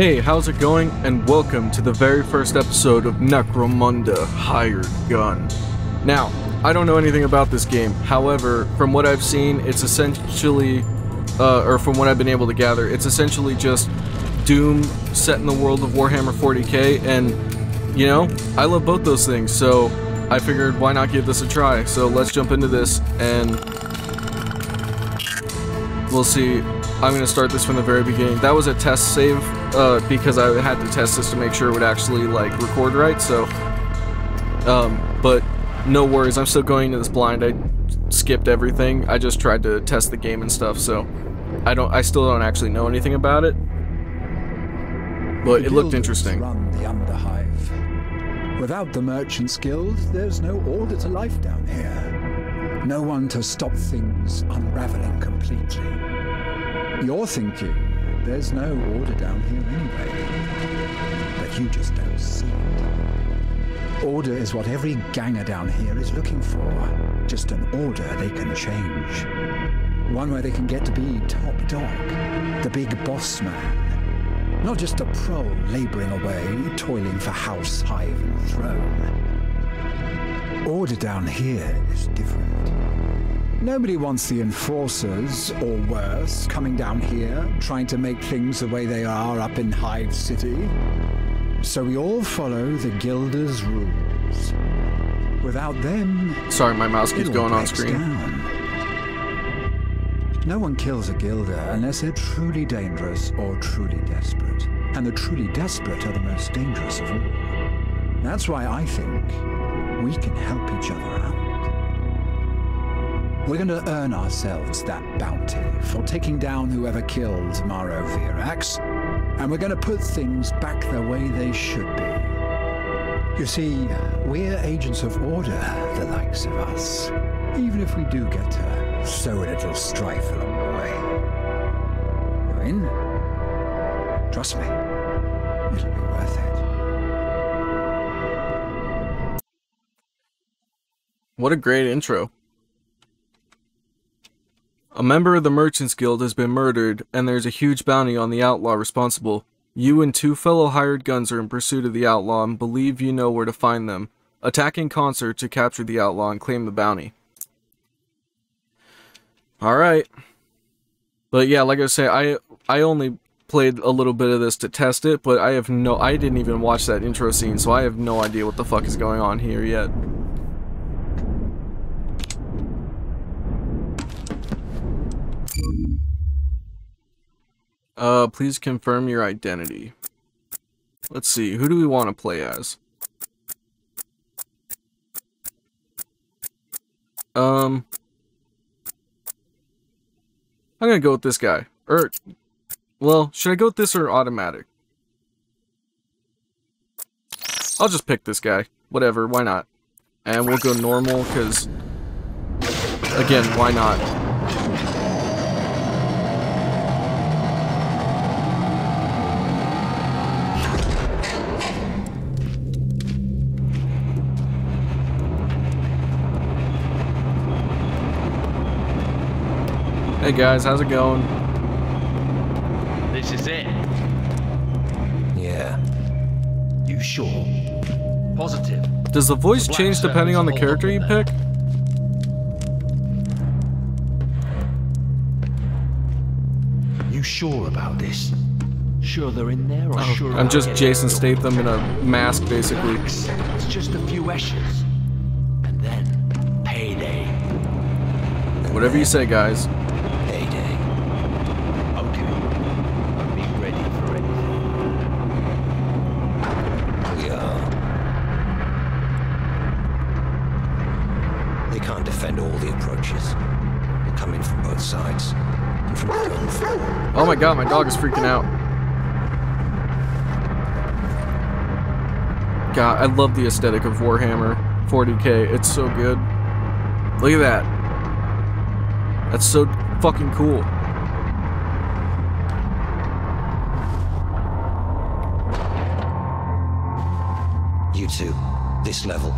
Hey, how's it going? And welcome to the very first episode of Necromunda Hired Gun. Now, I don't know anything about this game. However, from what I've seen, it's essentially, uh, or from what I've been able to gather, it's essentially just Doom set in the world of Warhammer 40k. And, you know, I love both those things. So I figured why not give this a try. So let's jump into this and we'll see I'm going to start this from the very beginning. That was a test save uh, because I had to test this to make sure it would actually like record right. So, um, but no worries. I'm still going into this blind. I skipped everything. I just tried to test the game and stuff. So, I don't. I still don't actually know anything about it. But The it looked interesting. Run the Underhive. Without the Merchants Guild, there's no order to life down here. No one to stop things unraveling completely. You're thinking there's no order down here anyway, but you just don't see it. Order is what every ganger down here is looking for. Just an order they can change. One where they can get to be top dog, the big boss man. Not just a pro laboring away, toiling for house, hive, and throne. Order down here is different. Nobody wants the enforcers, or worse, coming down here, trying to make things the way they are up in Hive City. So we all follow the Guilder's rules. Without them, Sorry, my mouse keeps going on screen. down. No one kills a Gilder unless they're truly dangerous or truly desperate. And the truly desperate are the most dangerous of all. That's why I think we can help each other out. We're going to earn ourselves that bounty for taking down whoever killed Maro Virax, and we're going to put things back the way they should be. You see, we're agents of order, the likes of us. Even if we do get to sow a little strife along the way. You in? Trust me, it'll be worth it. What a great intro. A member of the Merchants Guild has been murdered, and there's a huge bounty on the outlaw responsible. You and two fellow hired guns are in pursuit of the outlaw and believe you know where to find them. Attack in concert to capture the outlaw and claim the bounty. Alright. But yeah, like I say, I I only played a little bit of this to test it, but I have no I didn't even watch that intro scene, so I have no idea what the fuck is going on here yet. Uh, please confirm your identity. Let's see, who do we want to play as? Um, I'm gonna go with this guy. Or, well, should I go with this or automatic? I'll just pick this guy. Whatever, why not? And we'll go normal, because, again, why not? Hey guys, how's it going? This is it. Yeah. You sure? Positive. Does the voice Black change depending on the character you pick? You sure about this? Sure they're in there, or Oh, sure I'm just Jason in Statham in a mask, basically. Relax. It's just a few esches, and then payday. Whatever you say, guys. Payday. Okay. I'll be ready for anything. We are. They can't defend all the. They come in from both sides. And from Oh my god, my dog is freaking out. God, I love the aesthetic of Warhammer 40k. It's so good. Look at that. That's so fucking cool. You two, this level.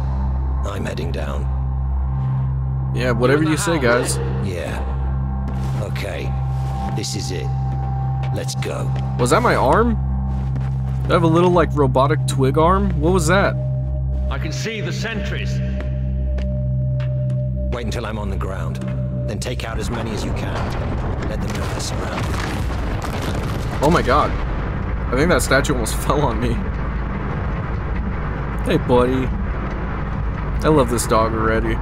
I'm heading down. Yeah, whatever you say, guys. Yeah. Okay. This is it. Let's go. Was that my arm? I have a little like robotic twig arm. What was that? I can see the sentries. Wait until I'm on the ground. Then take out as many as you can. Let them know they're surrounded. Oh my god. I think that statue almost fell on me. Hey, buddy. I love this dog already.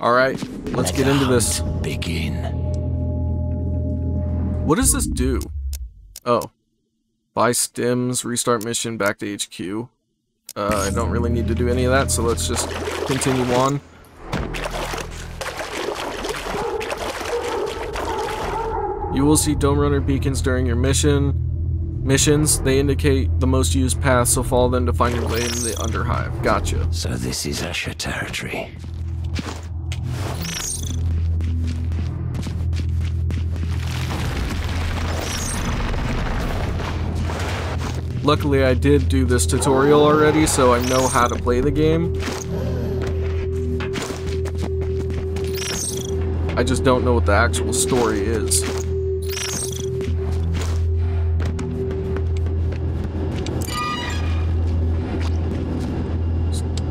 Alright, let's Let get into this. Begin. What does this do? Oh. Buy stims, restart mission, back to HQ. Uh, I don't really need to do any of that, so let's just continue on. You will see Dome Runner beacons during your mission. Missions, they indicate the most used paths, so follow them to find your way in the Underhive. Gotcha. So this is Escher territory. Luckily, I did do this tutorial already, so I know how to play the game. I just don't know what the actual story is.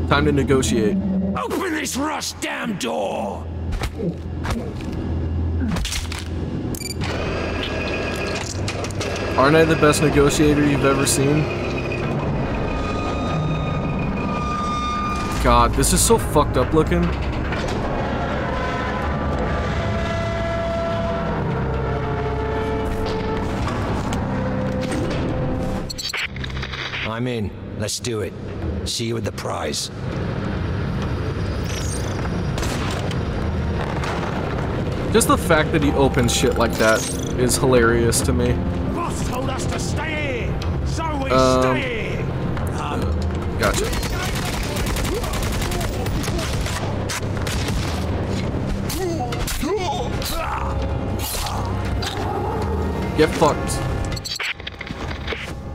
Time to negotiate. Open this rust damn door! Aren't I the best negotiator you've ever seen? God, this is so fucked up looking. I'm in. Let's do it. See you with the prize. Just the fact that he opens shit like that is hilarious to me. Um, stay. Gotcha. Get fucked.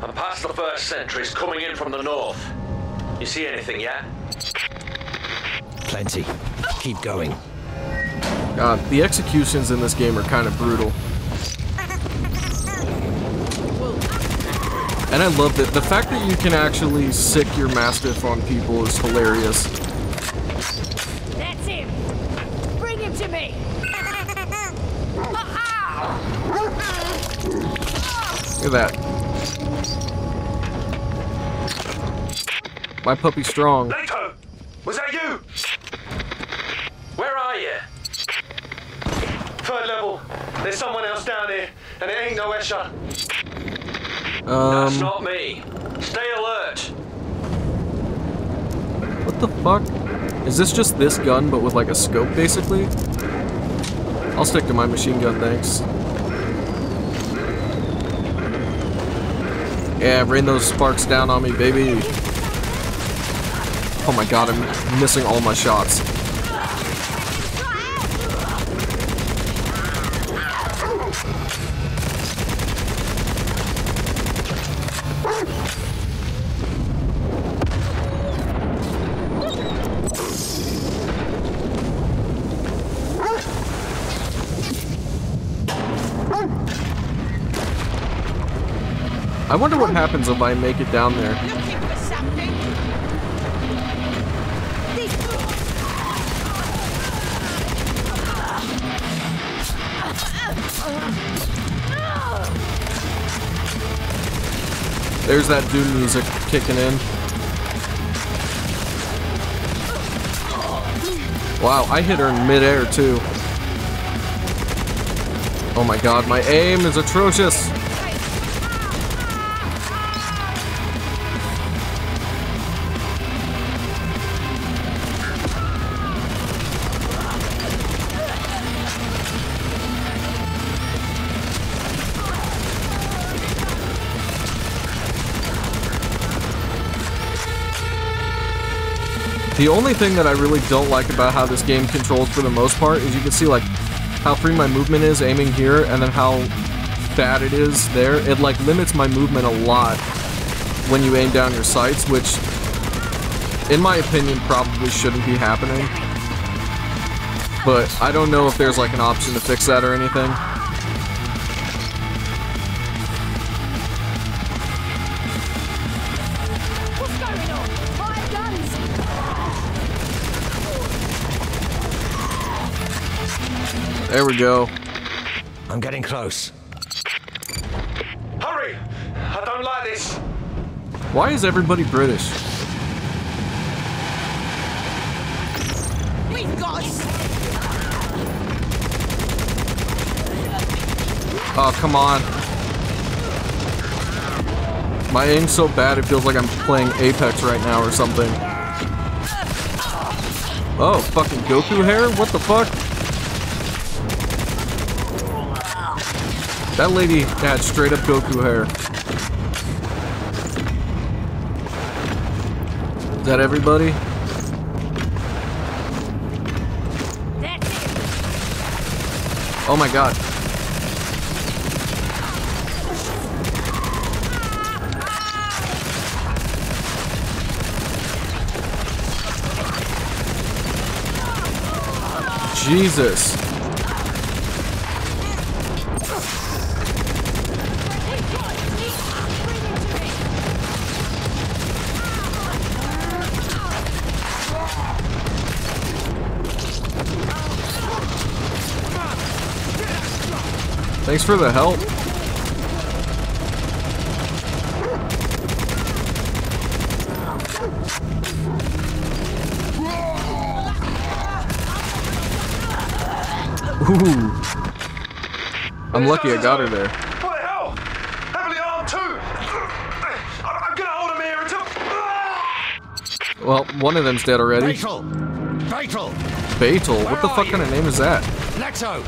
I'm past the first sentries coming in from the north. You see anything yet? Plenty. Keep going. God, the executions in this game are kind of brutal. And I love that. The fact that you can actually sic your Mastiff on people is hilarious. That's him! Bring him to me! Look at that. My puppy's strong. Leto! Was that you? Where are you? Third level. There's someone else down here, and it ain't no Escher. That's Um, not me. Stay alert. what the fuck? Is this just this gun, but with like a scope, basically? I'll stick to my machine gun, thanks. Yeah, rain those sparks down on me, baby. Oh my god, I'm missing all my shots. I wonder what happens if I make it down there. There's that Doom music kicking in. Wow, I hit her in midair too. Oh my god, my aim is atrocious. The only thing that I really don't like about how this game controls for the most part is you can see like how free my movement is aiming here and then how bad it is there. It like limits my movement a lot when you aim down your sights, which in my opinion probably shouldn't be happening. But I don't know if there's like an option to fix that or anything. There we go. I'm getting close. Hurry! I don't like this. Why is everybody British? We've got! Oh, come on. My aim's so bad it feels like I'm playing Apex right now or something. Oh, fucking Goku hair? What the fuck? That lady had straight up Goku hair. Is that everybody? Oh my god. Jesus. Thanks for the help. Ooh. I'm lucky I got her there. What the hell? Heavily armed too. I'm, I'm gonna hold him here until. Well, one of them's dead already. Fatal! Fatal! Batel? What the Where fuck are kind of name is that? Leto!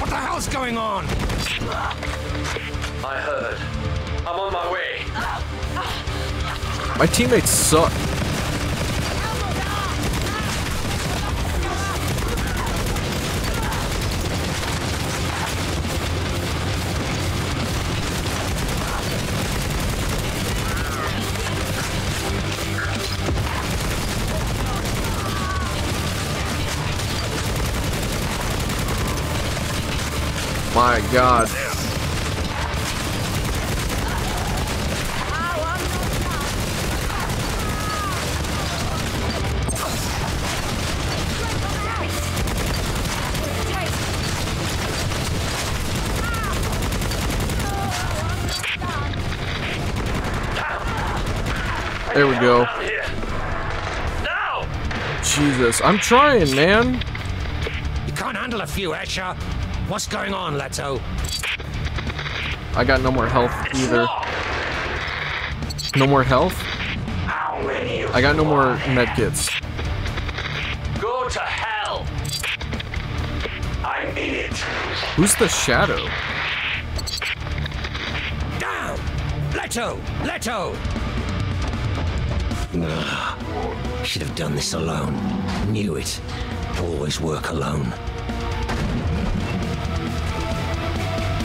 What the hell's going on? I heard. I'm on my way. My teammates suck. God. There we go. Jesus. I'm trying, man. You can't handle a few, eh, Escher. What's going on, Leto? I got no more health either. No more health? How many I got no more medkits. Go to hell! I mean it. Who's the shadow? Down! Leto! Leto! Ugh. Should have done this alone. Knew it. Always work alone.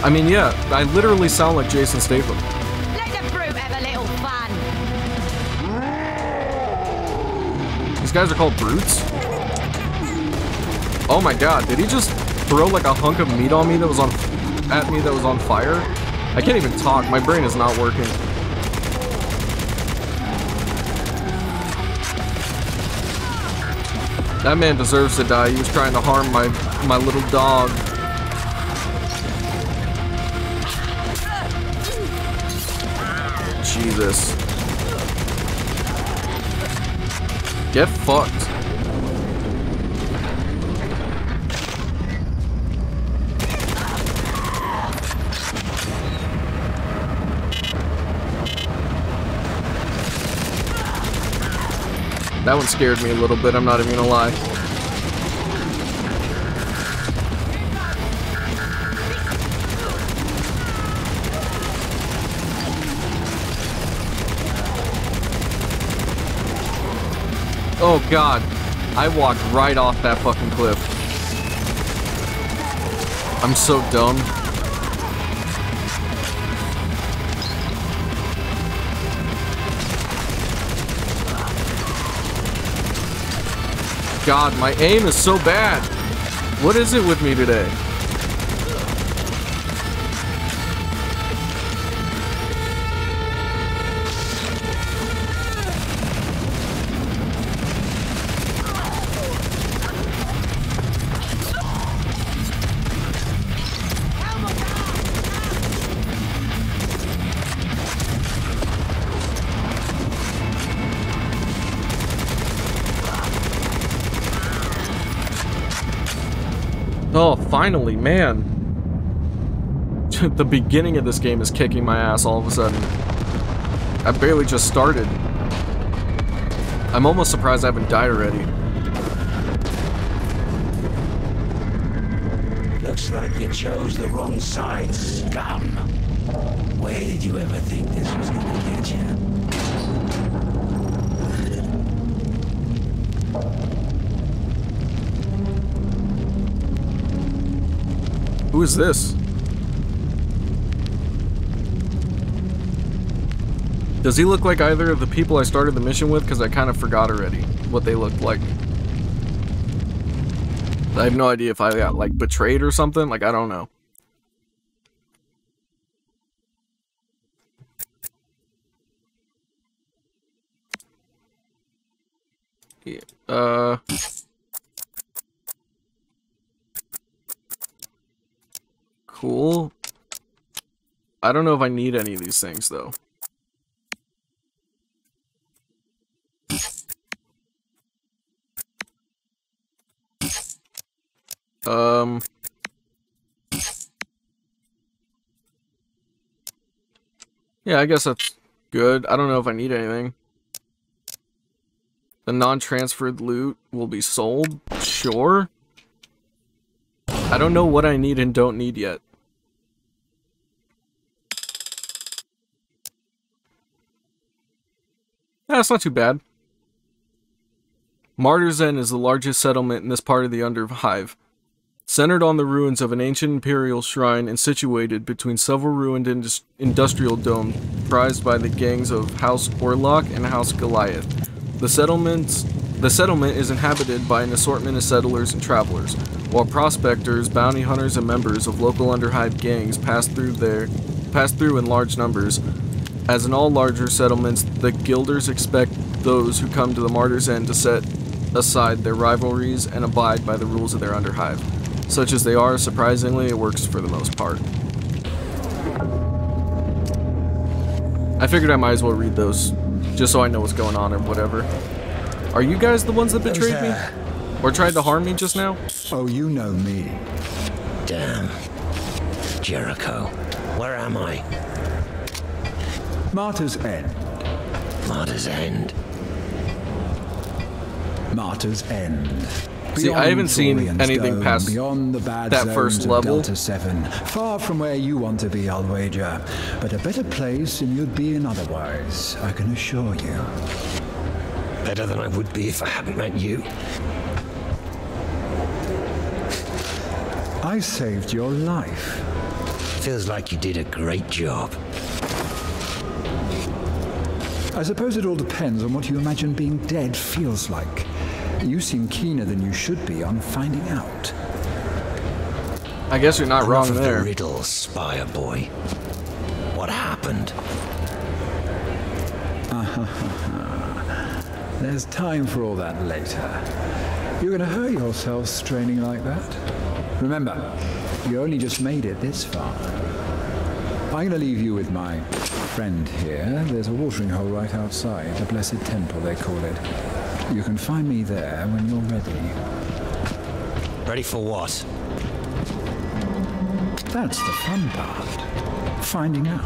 I mean, yeah, I literally sound like Jason Statham. Let the brute have a little fun! These guys are called brutes? Oh my god, did he just throw like a hunk of meat on me that was on at me that was on fire? I can't even talk, my brain is not working. That man deserves to die. He was trying to harm my my little dog. Jesus. Get fucked. That one scared me a little bit, I'm not even gonna lie. Oh god. I walked right off that fucking cliff. I'm so dumb. God, my aim is so bad. What is it with me today? Finally, man. the beginning of this game is kicking my ass all of a sudden. I barely just started. I'm almost surprised I haven't died already. Looks like you chose the wrong side, scum. Where did you ever think this was gonna get Who is this? Does he look like either of the people I started the mission with? Because I kind of forgot already what they looked like. I have no idea if I got, like, betrayed or something. Like, I don't know. Yeah, uh... Cool. I don't know if I need any of these things, though. Um... Yeah, I guess that's good. I don't know if I need anything. The non-transferred loot will be sold? Sure. I don't know what I need and don't need yet. That's not too bad. Martyr's End is the largest settlement in this part of the Underhive. Centered on the ruins of an ancient imperial shrine and situated between several ruined indus industrial domes prized by the gangs of House Orlock and House Goliath. The settlements the settlement is inhabited by an assortment of settlers and travelers, while prospectors, bounty hunters, and members of local Underhive gangs pass through there pass through in large numbers. As in all larger settlements, the guilders expect those who come to the Martyr's End to set aside their rivalries and abide by the rules of their Underhive. Such as they are, surprisingly, it works for the most part. I figured I might as well read those, just so I know what's going on or whatever. Are you guys the ones that betrayed me? Uh, or tried to harm me just now? Oh, you know me. Damn. Jericho. Where am I? Martyr's End. Martyr's End. Martyr's End. See, I haven't seen Thorian's anything Dome, past beyond the bad that first level. Delta 7. Far from where you want to be, I'll wager. But a better place than you'd be in otherwise, I can assure you. Better than I would be if I hadn't met you. I saved your life. Feels like you did a great job. I suppose it all depends on what you imagine being dead feels like. You seem keener than you should be on finding out. I guess you're not Enough wrong of there. the riddle, Spire Boy. What happened? There's time for all that later. You're gonna hurt yourself straining like that. Remember, you only just made it this far. I'm gonna leave you with my friend here. There's a watering hole right outside, the Blessed Temple, they call it. You can find me there when you're ready. Ready for what? That's the fun part. Finding out.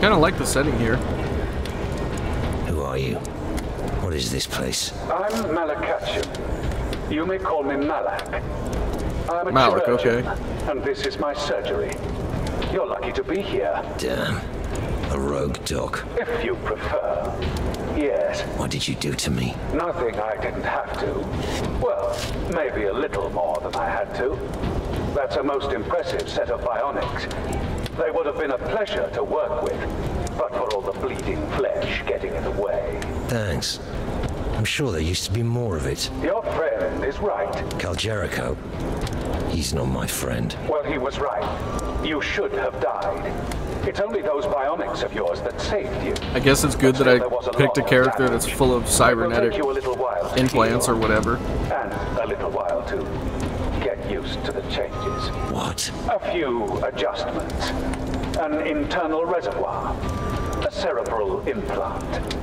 Kind of like the setting here. Is this place? I'm Malakatchin. You may call me Malak. I'm a Malak, chirurgeon, okay. And this is my surgery. You're lucky to be here, Damn. A rogue doc. if you prefer. Yes, What did you do to me? nothing I didn't have to. Well, maybe a little more than I had to. That's a most impressive set of bionics. They would have been a pleasure to work with, but for all the bleeding flesh getting in the way. Thanks. I'm sure there used to be more of it. Your friend is right. Kal Jericho. He's not my friend. Well, he was right. You should have died. It's only those bionics of yours that saved you. I guess it's good that Still, there was I a picked a character damage. that's full of cybernetic you a little while implants or whatever. And a little while to get used to the changes. What? A few adjustments. An internal reservoir. A cerebral implant.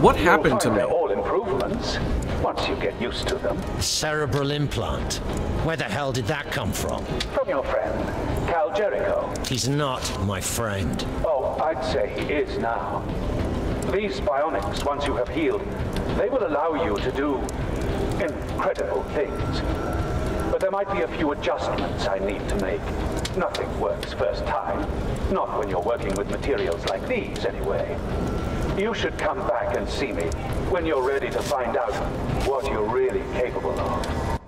What You'll happened to me? all improvements once you get used to them. Cerebral implant. Where the hell did that come from? From your friend, Kal Jericho. He's not my friend. Oh, I'd say he is now. These bionics, once you have healed, they will allow you to do incredible things. But there might be a few adjustments I need to make. Nothing works first time. Not when you're working with materials like these, anyway. You should come back and see me when you're ready to find out what you're really capable of.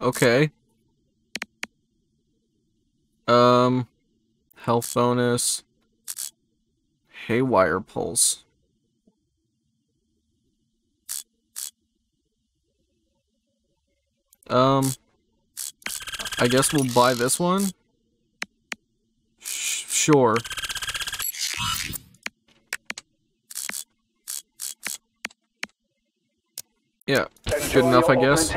Okay. Um, health bonus. Haywire pulse. Um, I guess we'll buy this one. Sh sure. Yeah, Enjoy good enough, I guess.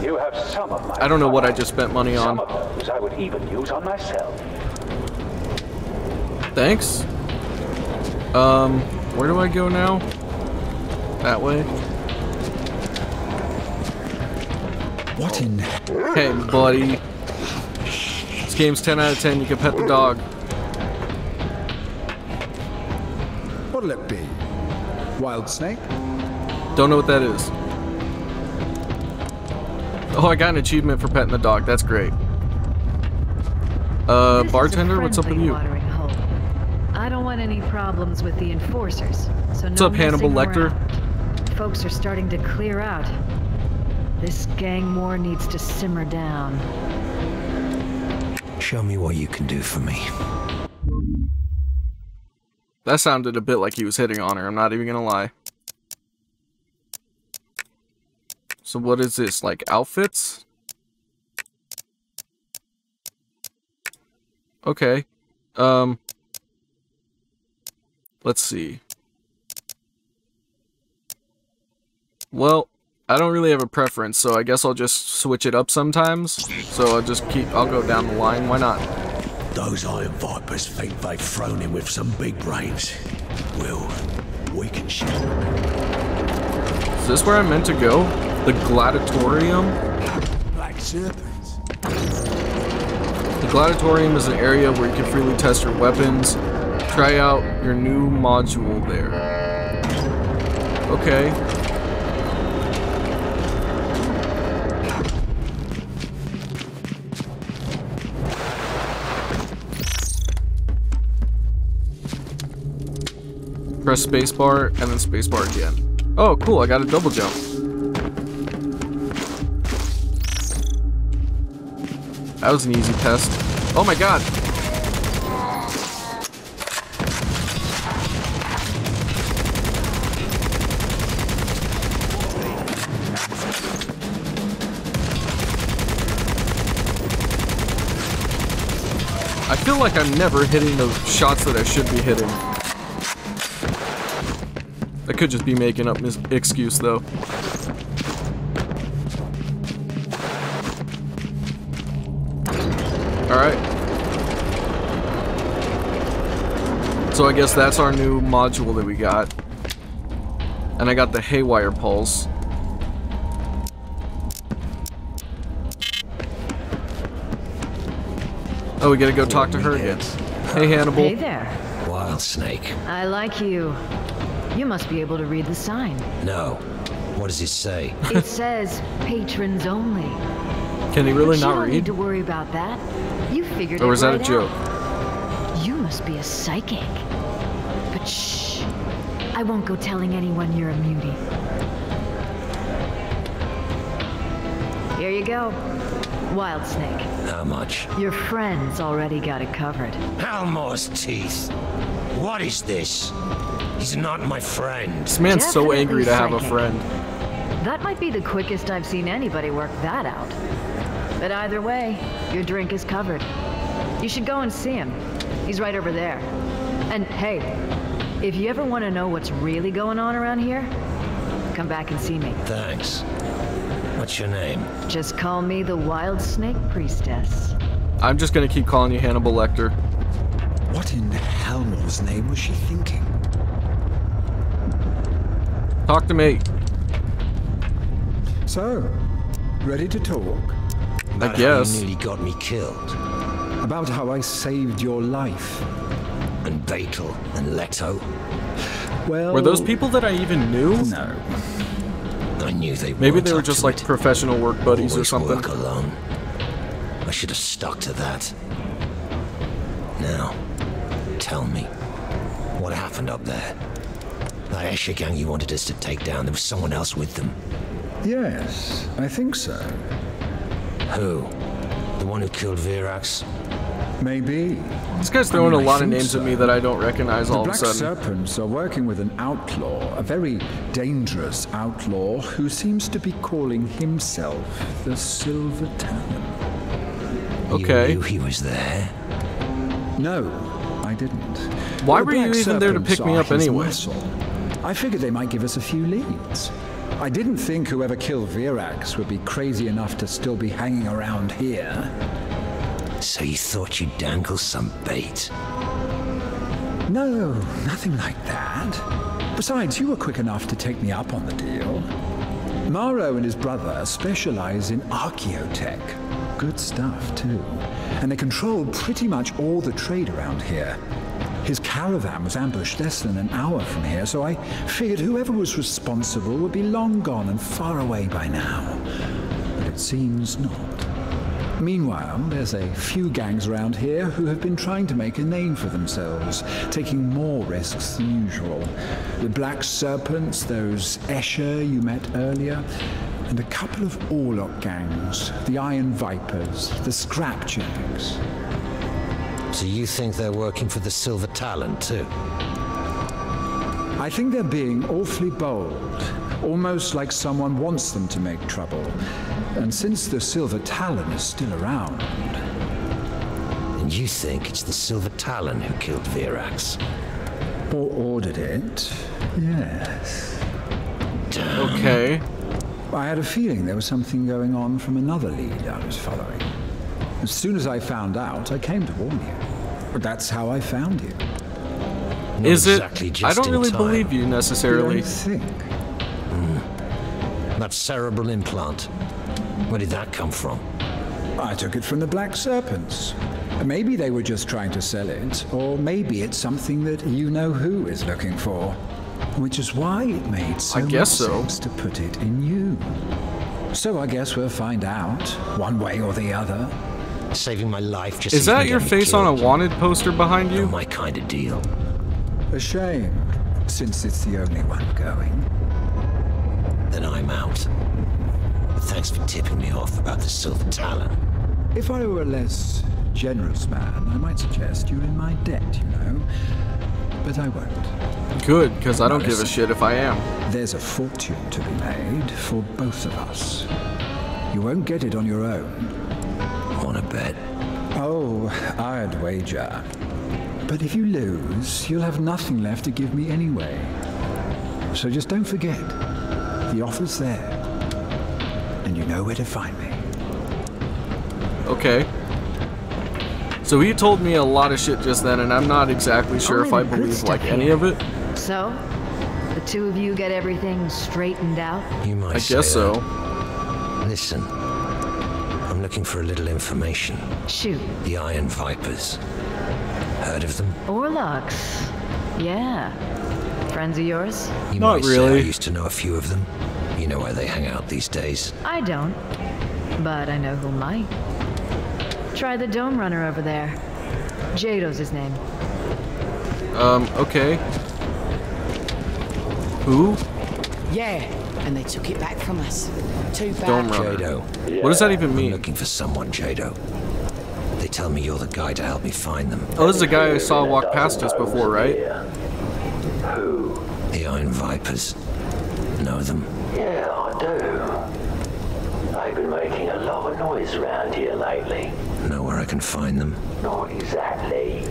You have some of my I don't know what I just spent money on. I would even use on myself. Thanks. Um, where do I go now? That way? What in Hey, buddy. This game's 10 out of 10. You can pet the dog. what'll it be? Wild snake? Don't know what that is. Oh, I got an achievement for petting the dog. That's great. Uh, This bartender, what's up with you? I don't want any problems with the enforcers, so What's no up, Hannibal Lecter? around. Folks are starting to clear out. This gang war needs to simmer down. Show me what you can do for me. That sounded a bit like he was hitting on her. I'm not even gonna lie. So what is this? Like outfits? Okay. Um. Let's see. Well, I don't really have a preference, so I guess I'll just switch it up sometimes. So I'll just keep, I'll go down the line. Why not? Those Iron Vipers think they've thrown him with some big brains. Well, we can show them. Is this where I'm meant to go? The Gladiatorium? Black serpents. The Gladiatorium is an area where you can freely test your weapons. Try out your new module there. Okay. Press spacebar and then spacebar again. Oh, cool, I got a double jump. That was an easy test. Oh my god! I feel like I'm never hitting the shots that I should be hitting. I could just be making up mis- excuse though. So I guess that's our new module that we got. And I got the Haywire Pulse. Oh, we gotta go talk to her again. Hey, Hannibal. Hey there. Wild snake. I like you. You must be able to read the sign. No. What does it say? It says patrons only. Can he really you not don't need to worry about that. You figured Or it was that a joke? out. You must be a psychic. But shh. I won't go telling anyone you're a mutie. Here you go. Wild Snake. How much? Your friends already got it covered. Helmawr's teeth. What is this? He's not my friend. This man's so angry to have a friend. That might be the quickest I've seen anybody work that out. But either way, your drink is covered. You should go and see him. He's right over there. And hey, if you ever want to know what's really going on around here, come back and see me. Thanks. What's your name? Just call me the Wild Snake Priestess. I'm just gonna keep calling you Hannibal Lecter. What in Helmawr's name was she thinking? Talk to me. So, ready to talk? I About how guess. Nearly got me killed. About how I saved your life. And Beetle and Leto. Well, Were those people that I even knew? No. I knew they Maybe weren't they were just like it. professional work buddies or Always something. work alone. I should have stuck to that. Now, tell me, what happened up there? That Escher gang you wanted us to take down, there was someone else with them. Yes, I think so. Who? The one who killed Virax? Maybe. This guy's throwing I a mean, I lot of names so. at me that I don't recognize The all of a Black sudden. Serpents are working with an outlaw, a very dangerous outlaw who seems to be calling himself the Silver Talon. Okay. You knew he was there? No, I didn't. Why The were you even there to pick me up his anyway? muscle. I figured they might give us a few leads. I didn't think whoever killed Virax would be crazy enough to still be hanging around here. So you thought you'd dangle some bait? No, nothing like that. Besides, you were quick enough to take me up on the deal. Maro and his brother specialize in archaeotech. Good stuff, too. And they control pretty much all the trade around here. His caravan was ambushed less than an hour from here, so I figured whoever was responsible would be long gone and far away by now. But it seems not. Meanwhile, there's a few gangs around here who have been trying to make a name for themselves, taking more risks than usual. The Black Serpents, those Escher you met earlier, and a couple of Orlock gangs, the Iron Vipers, the Scrapjacks. So you think they're working for the Silver Talon, too? I think they're being awfully bold, almost like someone wants them to make trouble. And since the Silver Talon is still around, And you think it's the Silver Talon who killed Virax? or ordered it, yes. Okay. I had a feeling there was something going on from another lead I was following. As soon as I found out, I came to warn you. But that's how I found you. Not Is it? exactly I don't really time. believe you You necessarily. don't think? Hmm. That cerebral implant. Where did that come from? I took it from the Black Serpents. Maybe they were just trying to sell it, or maybe it's something that you know who is looking for. Which is why it made so I guess much so. sense to put it in you. So I guess we'll find out, one way or the other. Saving my life just Is so you that can your get me face on a wanted poster behind Not you? my kind of deal. A shame, since it's the only one going. Then I'm out. But thanks for tipping me off about the Silver Talon. If I were a less generous man, I might suggest you're in my debt, you know. But I won't. Good, because I don't give a shit if I am. There's a fortune to be made for both of us. You won't get it on your own. Want a bet? Oh, I'd wager. But if you lose, you'll have nothing left to give me anyway. So just don't forget, the offer's there. And you know where to find me. Okay. So he told me a lot of shit just then, and I'm not exactly sure Only if I believe stuff like any of it. So, the two of you get everything straightened out? You might I say guess so. that. Listen, I'm looking for a little information. Shoot. The Iron Vipers. Heard of them? Orlocks. Yeah. Friends of yours? You Not might say I used to know a few of them. You know where they hang out these days. I don't. But I know who might. Try the Dome Runner over there. Jado's his name. Um, okay. Who? Yeah, and they took it back from us. Too bad. Dome runner. Jado. What does that even mean? I'm mean? looking for someone, Jado. They tell me you're the guy to help me find them. Oh, this is the guy I saw walk past us before, right? Who? The Iron Vipers. Know them? Yeah, I do. They've been making a lot of noise around here lately. Know where I can find them? Not exactly.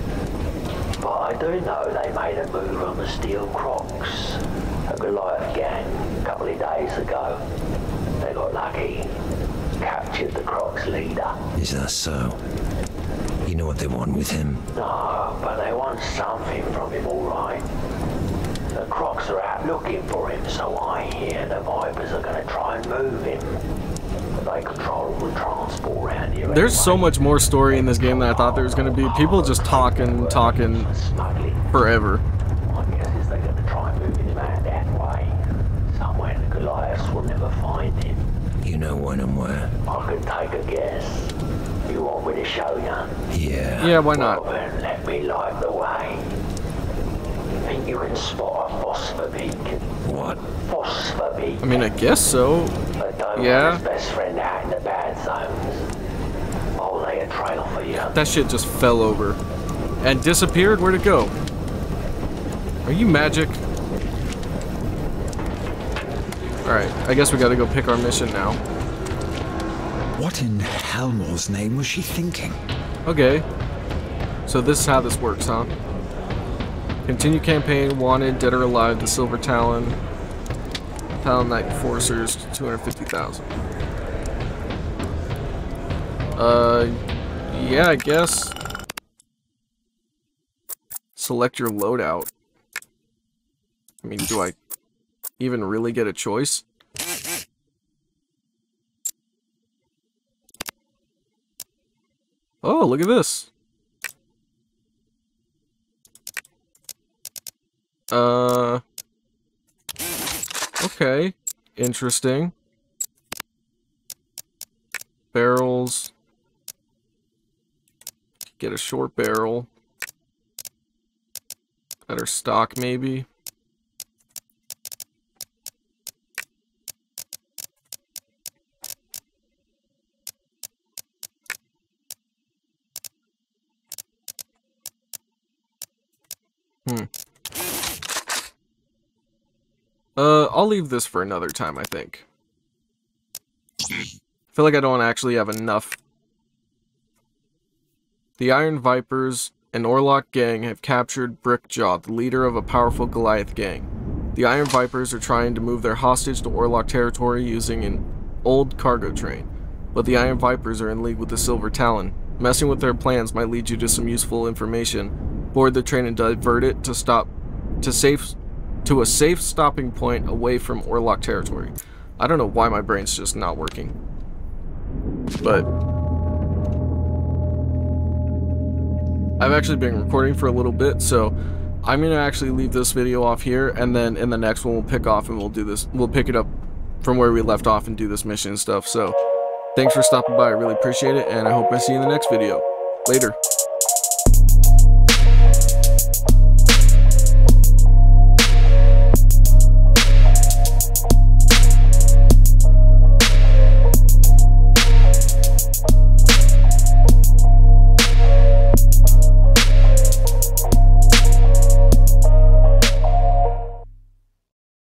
But I do know they made a move on the Steel Crocs. A Goliath gang, a couple of days ago. They got lucky. Captured the Crocs leader. Is that so? You know what they want with him? No, but they want something from him, all right. The Crocs are out looking for him, so I hear the Vipers are going to try and move him. They control all the transport around here. There's so much more story in this game than I thought there was going to be. People just talking, talking Smuggling. forever. My guess is they're going to try and move him out that way. Somewhere the Goliaths will never find him. You know when and where? I could take a guess. You want me to show you? Yeah. Yeah, why Well, not? then let me light the way. Think you can spot a phosphor beak? What? Phosphor beak. I mean, I guess so. A don't yeah. want his best friend out in the bad zones. I'll lay a trail for you. That shit just fell over. And disappeared? Where'd it go? Are you magic? Alright, I guess we gotta go pick our mission now. What in Helmawr's name was she thinking? Okay. So this is how this works, huh? Continue campaign, wanted, dead or alive, the Silver Talon. Talon Knight Enforcers, 250,000. Uh, yeah, I guess. Select your loadout. I mean, do I even really get a choice? Oh, look at this. Uh. Okay. Interesting. Barrels. Get a short barrel. Better stock, maybe. Hmm. Uh, I'll leave this for another time, I think. I feel like I don't actually have enough. The Iron Vipers and Orlock gang have captured Brickjaw, the leader of a powerful Goliath gang. The Iron Vipers are trying to move their hostage to Orlock territory using an old cargo train, but the Iron Vipers are in league with the Silver Talon. Messing with their plans might lead you to some useful information. Board the train and divert it to stop to safe to a safe stopping point away from Orlock territory. I don't know why my brain's just not working. But I've actually been recording for a little bit, so I'm gonna actually leave this video off here, and then in the next one we'll pick off and we'll do this. We'll pick it up from where we left off and do this mission and stuff. So thanks for stopping by. I really appreciate it, and I hope I see you in the next video. Later.